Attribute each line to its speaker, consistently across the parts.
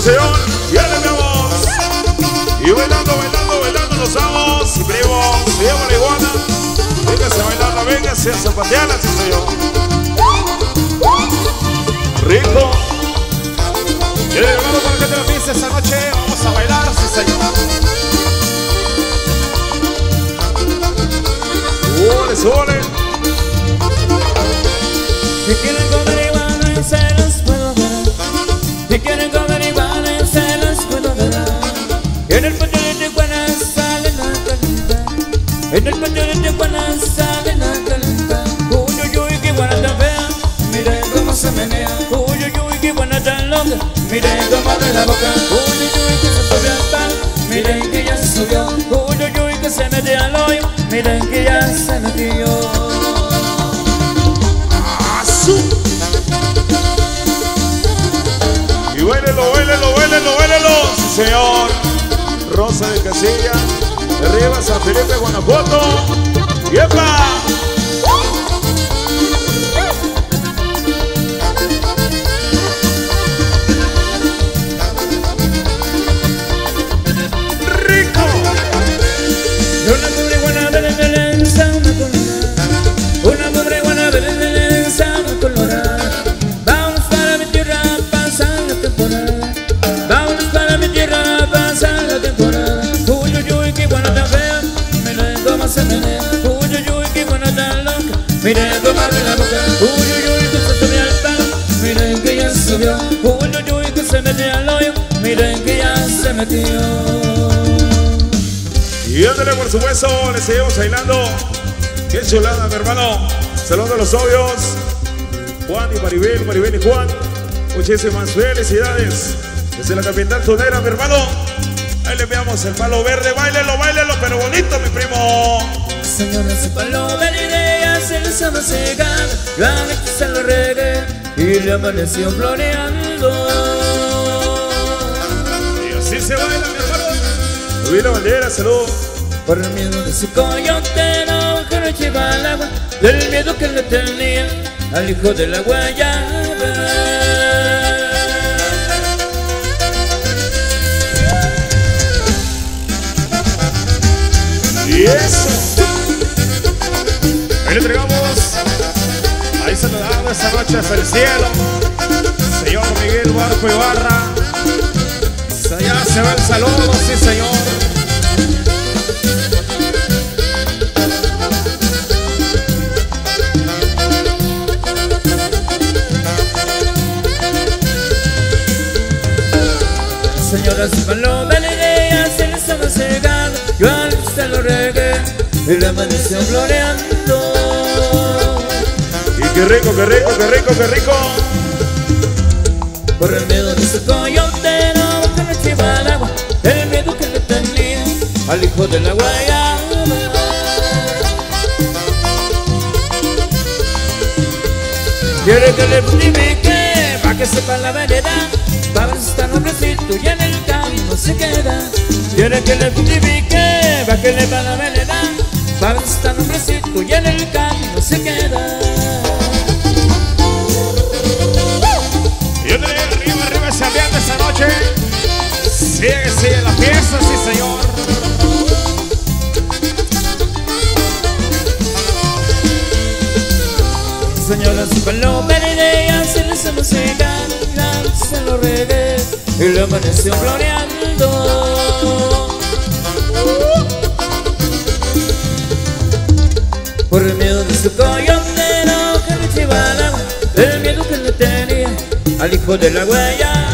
Speaker 1: Señor, ya le vemos. Y bailando, bailando, bailando nos vamos. Y primo, se llama la iguana. Véngase a bailarla, véngase a zapatearla, sí, señor. Rico.
Speaker 2: Le regalo para que te lo pienses esta noche. Vamos a bailar, sí, señor.
Speaker 1: Ole, sole.
Speaker 3: Si quieren comer En el patio de Tijuana salen a calentar Uy, uy, uy, qué tan fea. Miren cómo se menea. Uy, uy, uy, qué tan loca. Miren cómo abre la boca. Uy, uy, uy, que se subió al pan Miren que ya se subió. Uy, uy, uy, que se metió al hoyo. Miren que ya se metió.
Speaker 1: Y bailelo, bailelo, bailelo, bailelo. Sí, señor. Rosa de Casilla. Arriba, San Felipe, Guanajuato. ¡Yepa!
Speaker 3: Miren cómo abre la boca Uy, uy, que se subió al palo Miren que ya subió Uy, uy, que se metió al hoyo Miren que ya se metió
Speaker 1: Y ándale, por supuesto, le seguimos bailando. Qué chulada, mi hermano. Salón de los obvios. Juan y Maribel, Maribel y Juan. Muchísimas felicidades. Desde la capital tonera, mi hermano. Ahí le enviamos el palo verde. Bailelo, bailelo, pero bonito, mi primo.
Speaker 3: Señora, su palo verde cegar Gana que se lo regué y le amaneció floreando
Speaker 1: Y así se baila, mi hermano. Rubina Bandera, salud.
Speaker 3: Por el miedo de su coyote no que no lleva al agua Del miedo que le tenía al hijo de la guayaba
Speaker 1: Y eso.
Speaker 2: Ahí entregamos. Ahí saludando esta noche hasta el cielo. Señor Miguel Barco Ibarra. Allá se va el saludo, sí, señor.
Speaker 3: Señora, su palo verde ya se les ama cegar Yo al se lo regué y le amaneció floreando
Speaker 1: Y qué rico, qué rico, qué rico, qué rico.
Speaker 3: Por el miedo de su coyote no que no lleva al agua. El miedo que le tenía al hijo de la guayaba Quiere que le purifique pa' que sepa la verdad Pa' ver si está nombrecito y en el camino se queda. Quiere que le purifique pa' que le pa' la verdad Pa' ver si está nombrecito y en el camino se queda
Speaker 2: noche. Sigue, sigue la fiesta, sí, señor.
Speaker 3: Señora, su pelo verde se le Se lo regué y le amaneció floreando Por el miedo de su coyote no que al agua El miedo que le tenía al hijo de la guayaba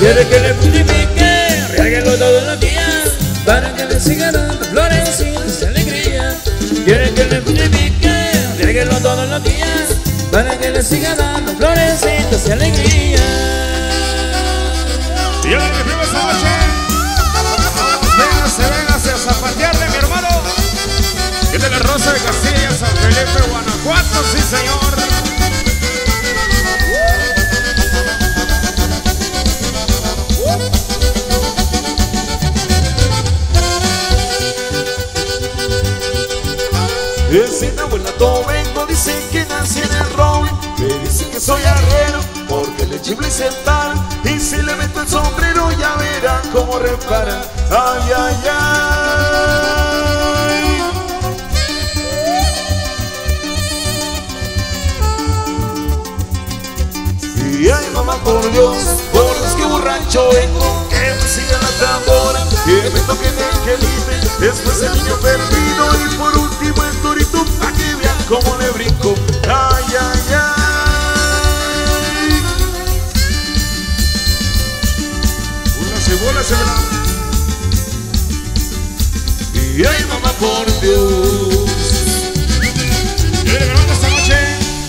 Speaker 3: Quiere que le purifique, riéguelo todos los días Para que le siga dando florecitas y alegría Quiere que le purifique, riéguelo todos los días Para que le siga dando florecitas y alegría
Speaker 2: Y ándale, mi primo, esta noche. Véngase, véngase a zapatearle, mi hermano. De la Rosa de Castilla, San Felipe, Guanajuato, sí, señor.
Speaker 1: Es en abuelato vengo, dice que nací en el roble soy arriero porque le chifle y se y si le meto el sombrero ya verán cómo repara. Ay, ay, ay. Y ay mamá por Dios, por los que borracho vengo, que me siga la tambora, que me toquen el quelite, después el niño perdido y por último el cómo le brinco. Ay, ay, ay.
Speaker 4: Una cebola se verá.
Speaker 1: Y ay mamá por Dios.
Speaker 2: Y viene ganando esta noche.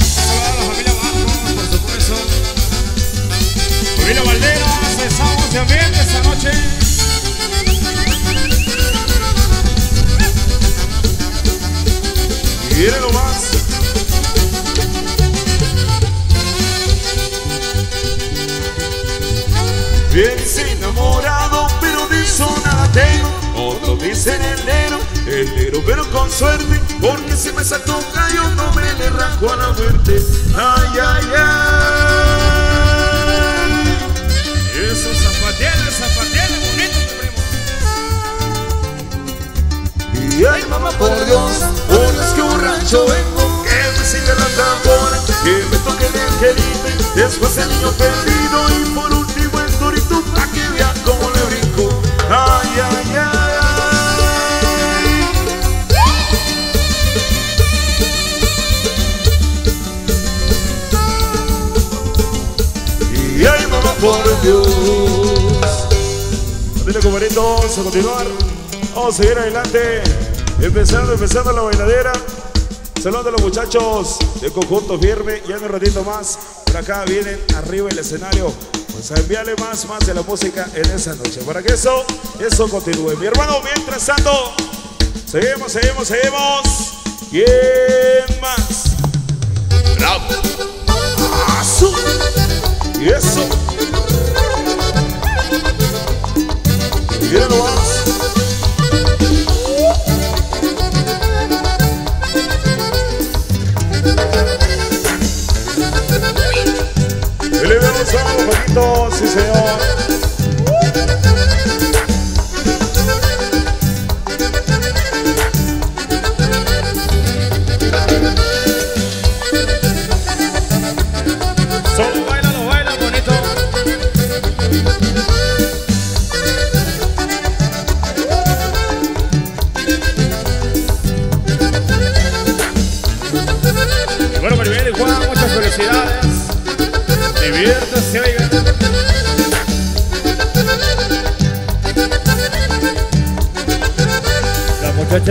Speaker 2: Saludar a la familia Barros, por supuesto. Familia Valderas, estamos de ambiente esta noche.
Speaker 1: El negro pero con suerte, porque si me saltó un gallo no me le arranco a la muerte. Ay, ay, ay.
Speaker 2: Eso, zapateale, zapateale, bonito, mi primo.
Speaker 1: Y ay mamá por Dios, por es que borracho vengo, que me siga la tambora, que me toque el angelito, después el niño perdido y por por Dios.
Speaker 4: Dile a continuar. Vamos a seguir adelante. Empezando, empezando la bailadera. Saludos a los muchachos de Conjunto Firme. Ya en un ratito más. Por acá vienen arriba el escenario. Pues a enviarle más, más de la música en esa noche. Para que eso, eso continúe. Mi hermano, mientras tanto, seguimos, seguimos, seguimos. ¿Quién más? Bravo. Y eso. Viene nomás. Y le a los sí señor.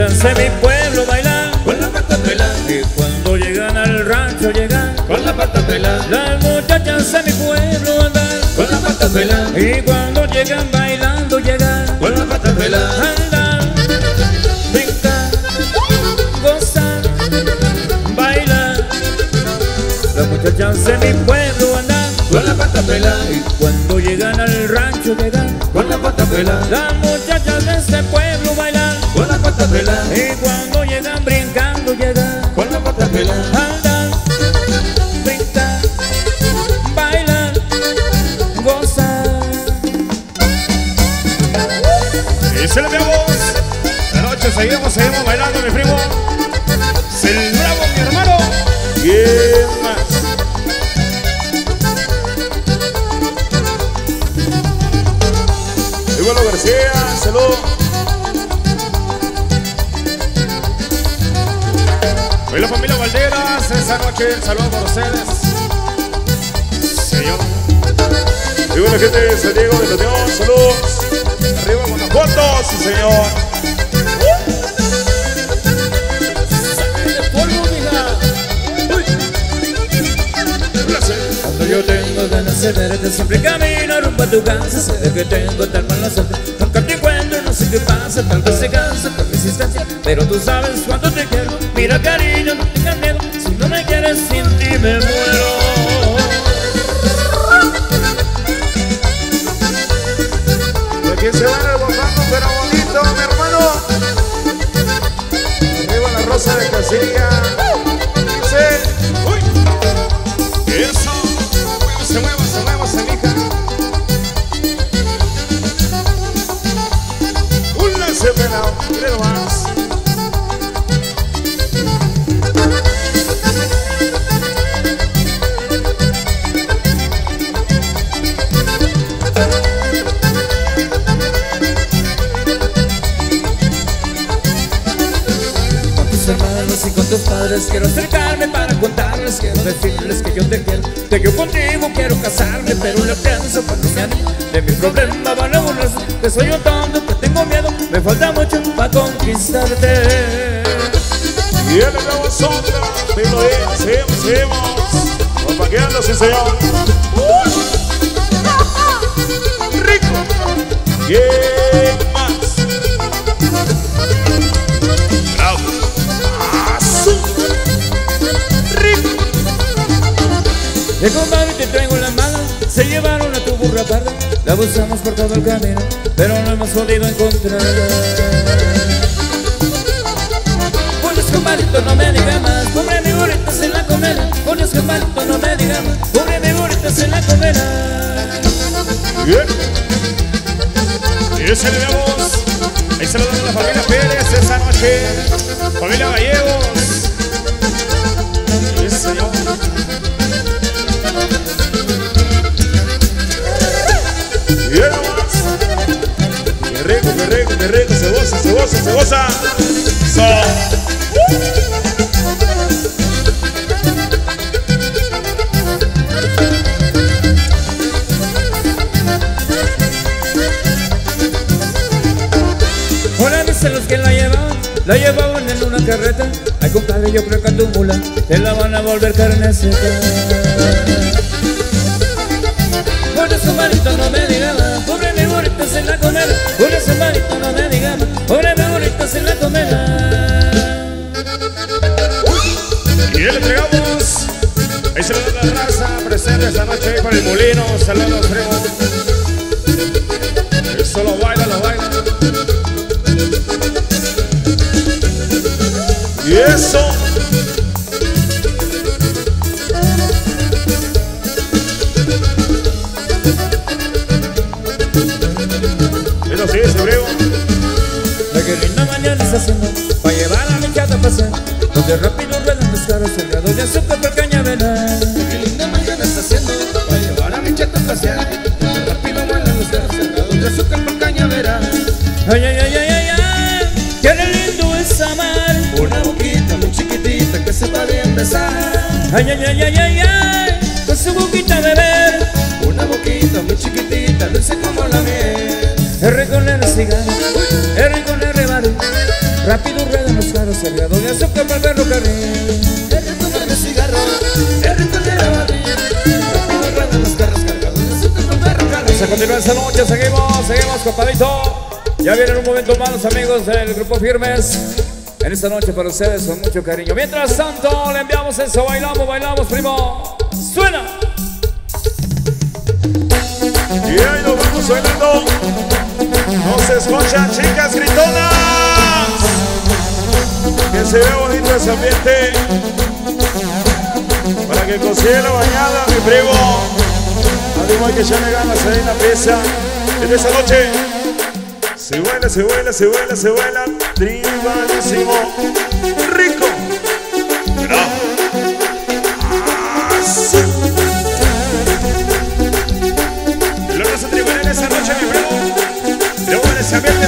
Speaker 3: Muchachas de mi pueblo bailan con la pata pelada Y cuando llegan al rancho llegan. Con la pata pelada Las muchachas de mi pueblo andan con la pata pelada Y cuando llegan bailando llegan. Con la pata pelada Andan, brincan, gozan, bailan Las muchachas de mi pueblo andan con la pata pelada Y cuando llegan al rancho llegan. Con la pata pelada Las muchachas de este pueblo bailan Y cuando
Speaker 2: esta noche, saludos para ustedes. Señor.
Speaker 4: Y bueno, gente San Diego de Unión, saludos. Arriba Guanajuato, sí señor.
Speaker 3: Cuando yo tengo ganas de verte siempre camino rumbo a tu casa Sé de que tengo tal mala suerte Nunca te encuentro, no sé qué pasa Tal vez se cansa por resistencia Pero tú sabes cuánto te quiero Mira cariño, no tengas miedo amistades Quiero acercarme para contarles Quiero decirles que yo te quiero Que yo contigo quiero casarme Pero le pienso cuando me animo De mi problema van a burlarse Que soy un tonto, que tengo miedo Me falta mucho para conquistarte
Speaker 1: Y él le damos otra. Pero eh, seguimos, seguimos. Compaqueando, sí, señor. Rico. ¿Quién
Speaker 3: De compadre te traigo la mano Se llevaron a tu burra parda La buscamos por todo el camino Pero no hemos podido encontrarla Pones compadrito no me digas más Pobre mi burrita se la comerá Pones compadrito no me digas más Pobre mi burrita se la comerá
Speaker 1: Bien.
Speaker 2: Y ese le damos. Ahí se lo damos a la familia Pérez esa noche. Familia Gallegos. Sí, señor.
Speaker 1: Qué rico. Se goza, se goza, se goza. So.
Speaker 3: Ahora dicen los que la llevaban La llevaban en una carreta Ay compadre yo creo que a tu mula Te la van a volver carne
Speaker 2: para el molino. Saludos, primo. Eso lo baila, lo baila.
Speaker 1: Y eso. Eso sí, ese brego.
Speaker 3: La que linda mañana está haciendo Pa' llevar a mi chata a pasear Donde rápido ruedan los carros Cargados de azúcar por cañaveral
Speaker 5: besar.
Speaker 3: Ay, ay, ay, ay, ay, ay Con su boquita beber
Speaker 5: Una boquita muy chiquitita, dulce como la miel.
Speaker 3: Es rico el cigarro Es rico el rebaro Rápido ruedan los carros Cargados de azúcar por el ferrocarril
Speaker 5: Es rico el cigarro, es rico el barril. Rápido ruedan los carros cargados de azúcar por
Speaker 2: Vamos a
Speaker 5: ferrocarril.
Speaker 2: continuar esta noche, seguimos, seguimos, compadito. Ya vienen un momento más amigos del Grupo Firmes. En esta noche para ustedes con mucho cariño. Mientras tanto, le enviamos eso, bailamos, bailamos, primo. ¡Suena!
Speaker 1: Y ahí nos vamos bailando. No se escuchan, chicas gritonas. Que se vea bonito ese ambiente. Para que consiga la bañada, mi primo. Al igual que ya le ganas ahí en la pieza. En esta noche. Se vuela, se vuela, se vuela, se vuela. Tribalísimo. Rico. Bravo. Azul.
Speaker 2: Y lo vamos a tribunar en esa noche, mi primo. Luego en ese ambiente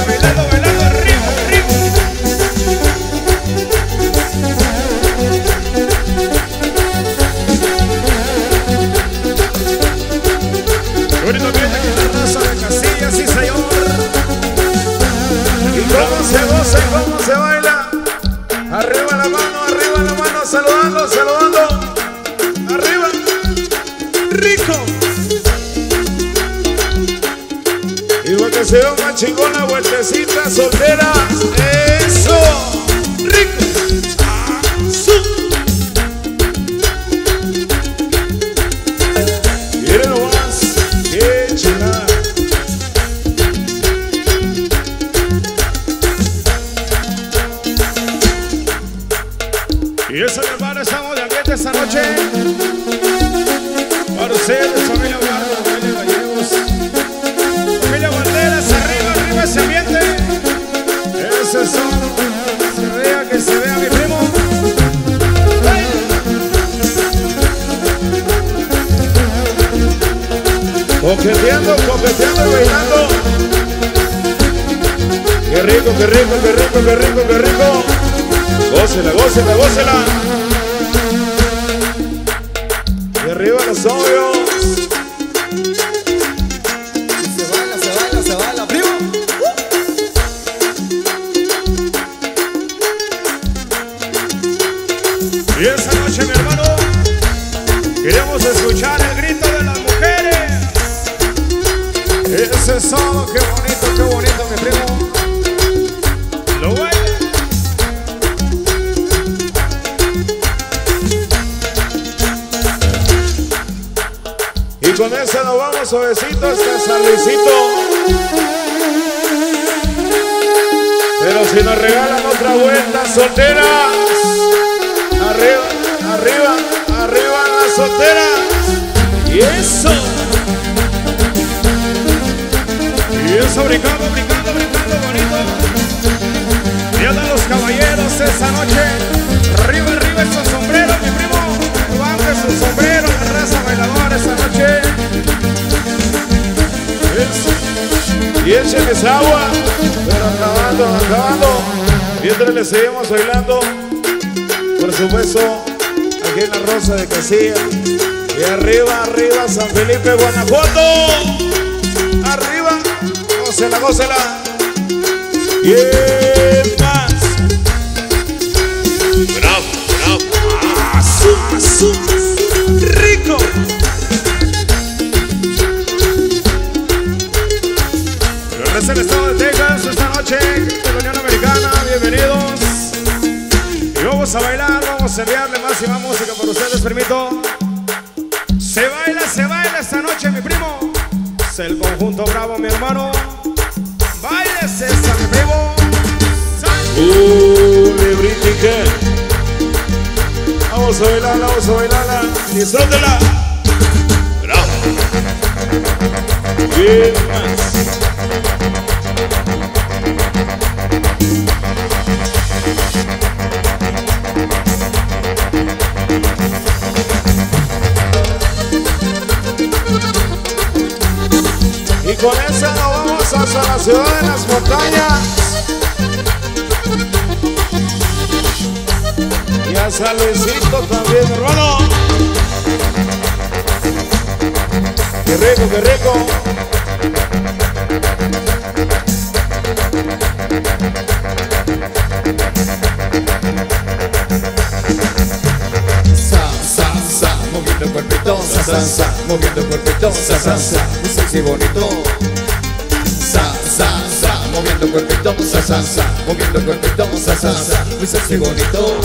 Speaker 1: Y eso,
Speaker 2: mi hermano, estamos de ambiente esta noche. Para ustedes, familia Guarda, familia Gallegos, familia Banderas, arriba, arriba ese ambiente. Eso es todo. Que se vea, que se vea, mi primo. ¡Ay!
Speaker 1: Coqueteando, coqueteando y bailando. Qué rico, qué rico, qué rico, qué rico, qué rico. Gócela, gócela, gócela. Y arriba los novios.
Speaker 5: Se baila, se baila, se baila, primo.
Speaker 2: Y esa noche, mi hermano, queremos escuchar el grito de las mujeres. Ese solo, qué bonito, qué bonito, mi primo.
Speaker 1: Con esa nos vamos suavecito hasta San Luisito. Pero si nos regalan otra vuelta, solteras. Arriba, arriba, arriba las solteras. Y eso.
Speaker 2: Y eso brincando, brincando, brincando bonito. Y andan los caballeros esa noche. Arriba, arriba esos sombreros, mi primo. Levante
Speaker 1: Y échenle esa agua. Pero acabando, acabando. Mientras le seguimos bailando. Por supuesto, aquí en la Rosa de Casilla. Y arriba, arriba, San Felipe, Guanajuato. Arriba, gócela, gócela. Y más. Bravo, bravo.
Speaker 2: Vamos a bailar, vamos a enviarle más y más música para ustedes, permito. Se baila, se baila esta noche, mi primo. Es el conjunto bravo, mi hermano. Bailes esa, mi primo.
Speaker 1: Uh. Vamos a bailarla, vamos a bailarla. Disfrútela. Bravo. Bien. Ciudad de las montañas. Y a San también, hermano. Qué rico, qué rico.
Speaker 5: Sa, sa, sa, moviendo el cuerpito, sa, sa, sa, moviendo el cuerpito, sa, sa, sa, sexy bonito. Moviendo cuerpito, sa, sa, sa, moviendo cuerpito, sa, sa, sa, muy sexy bonito.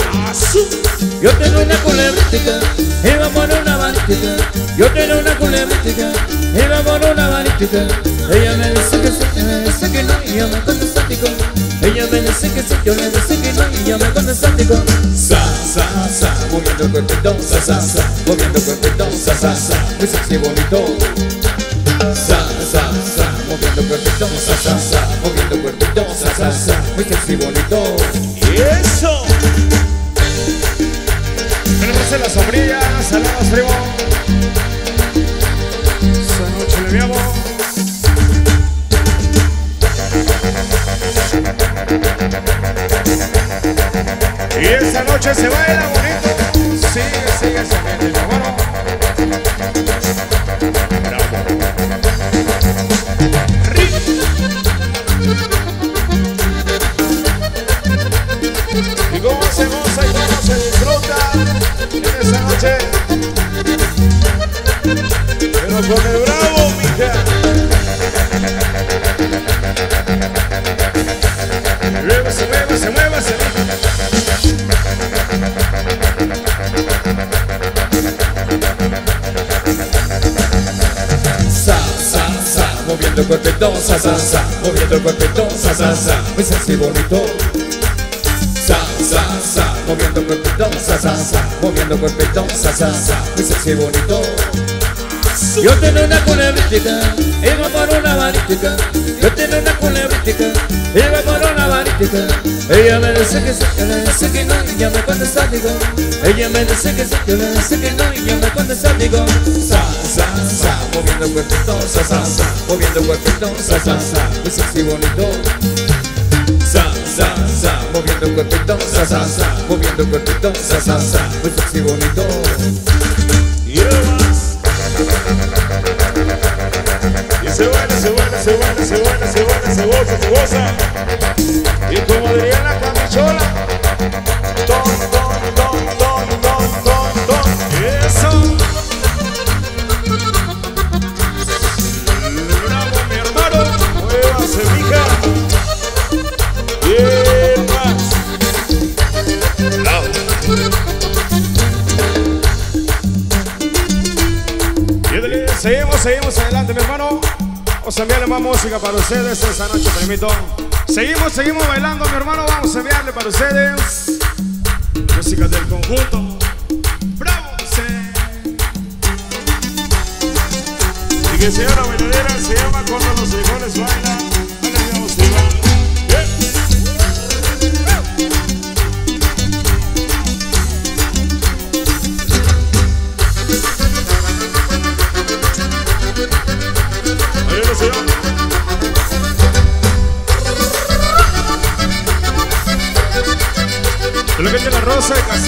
Speaker 3: Yo tengo una culebrítica y vamos a una balística. Yo tengo una culebrítica y vamos a una balística. Ella me dice que sí, me dice que no y yo me contesto estático. Ella me dice que sí, yo le dice que no y yo me contesto estático.
Speaker 5: Sa, sa, sa, moviendo cuerpito, sa, sa, sa, moviendo cuerpito, sa, sa, sa, muy sexy bonito. Sa, sa, sa, moviendo cuerpito, sa, sa, sa, moviendo cuerpito, sa, sa, sa, muy sexy bonito.
Speaker 1: Y eso.
Speaker 2: Tenemos en la sombrilla, saludos, primo. Esta noche le enviamos. Y esta noche se baila bonito. Sigue, sigue, sigue, Muévase, muévase.
Speaker 5: Sa, sa, sa, moviendo el cuerpito, sa, moviendo el cuerpito, sa, sa, sa, bonito. Moviendo el cuerpito, sa, moviendo el cuerpito, sa, sa, sa, bonito.
Speaker 3: Yo tengo una culebrítica y vamos a una balística. Yo tengo una culebrítica y vamos a una balística. Ella me dice que sí, yo le dice que no y yo me contesto estático. Ella me dice que sí, yo le dice que no y yo me contesto estático.
Speaker 5: Sa, sa, sa, moviendo el cuerpito, sa, sa, sa, moviendo el cuerpito, sa, sa, sa, muy sexy bonito. Sa, sa, sa, moviendo el cuerpito, sa, sa, sa, moviendo el cuerpito, sa, sa, sa, muy sexy bonito.
Speaker 1: Se baila, se baila, se baila, se baila, se baila, se goza, se goza. Y como diría la camichola, ton, ton, ton, ton, ton, ton, ton. Eso. Bravo, mi hermano. Muévase, mija. Bien más. Bravo.
Speaker 2: Seguimos, seguimos adelante, mi hermano. Vamos a enviarle más música para ustedes esta noche, permito. Seguimos, seguimos bailando, mi hermano. Vamos a enviarle para ustedes música del conjunto. ¡Bravo!
Speaker 1: Y que sea la bailadera se llama cuando los frijoles bailan.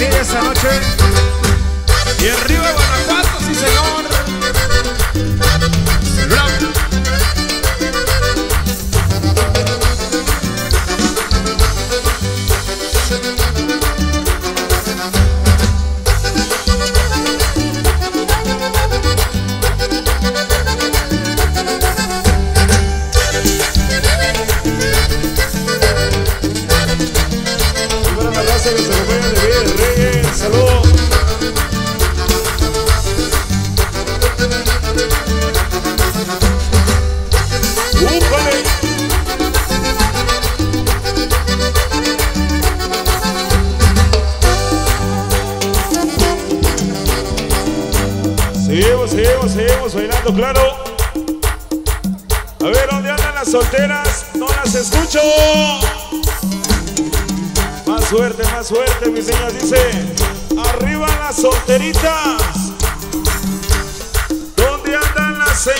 Speaker 2: Castilla esta noche. Y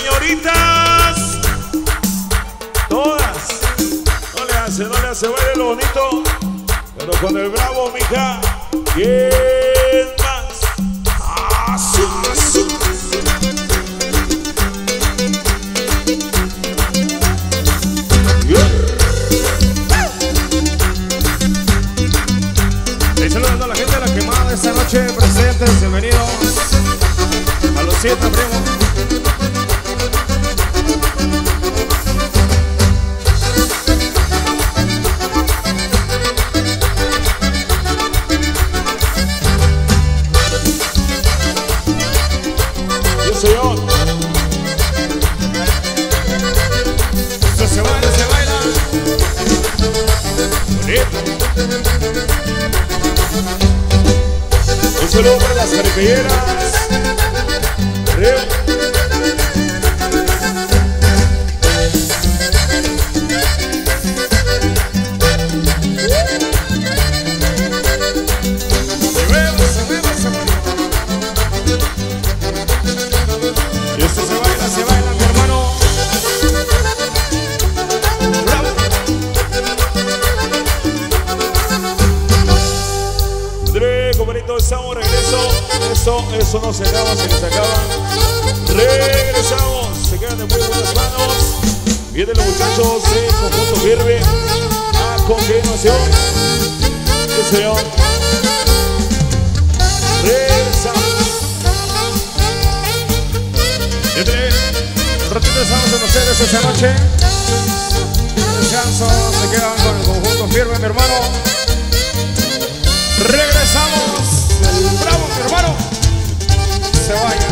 Speaker 1: señoritas? Todas. No le hace, no le hace, baile lo bonito. Pero con el bravo, mija. ¿Quién saludo para las caripelleras. Eso, no se acaba, se les acaba. Regresamos. Se quedan de muy buenas manos. Vienen los muchachos de Conjunto Firme. A continuación. Sí, señor. Regresamos.
Speaker 2: Entre un ratito estamos ustedes esta noche. Descanso, se quedan con el conjunto firme, mi hermano. Regresamos. El bravo, mi hermano. se vaya.